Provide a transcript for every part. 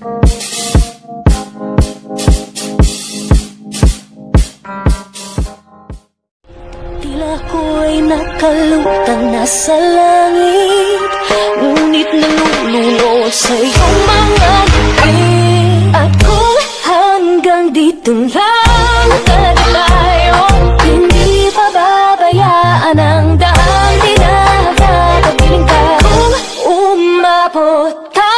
Tila ko'y nakalutang nasa langit Ngunit nalulunod sa iyong mga ngiti kung hanggang dito lang tayo tayo Hindi pababayaan ang daan. Di na kakapiling ka Kung umabot tayo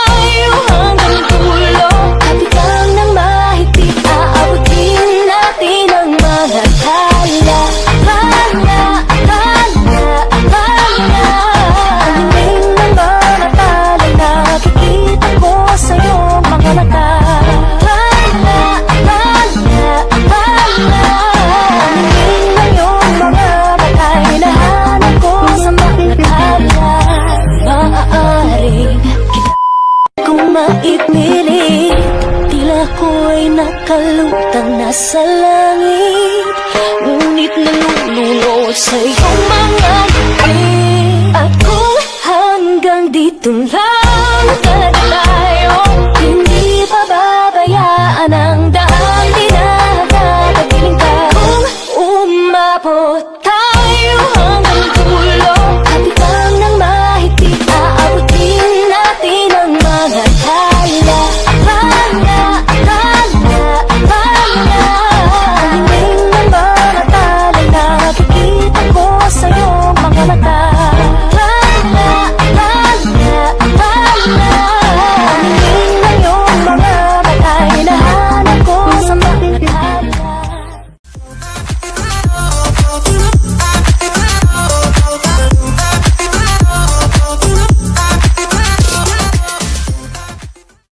maipili Tila ko ay nakalutang nasa langit. Ngunit nalululo sa iyong mga ngiti Ako hanggang dito lang tayo Hindi pababayaan ang daan. Di na ka Kung umabot tayo.